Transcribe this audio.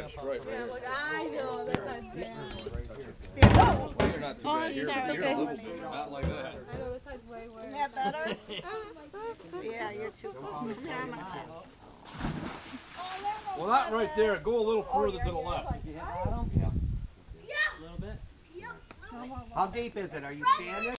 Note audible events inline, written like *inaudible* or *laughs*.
got a right Yeah, look, I know. That's how Well, you're not too Oh, bad. You're, sorry. you're Okay. a little bit, not like that. I know this side's way worse. Isn't that better? *laughs* Yeah, you're too close. Yeah, I'm okay. Well, that right there. Go a little further oh, to the oh, left. Did? Yeah. A little bit? Yep. How deep is it? Are you standing?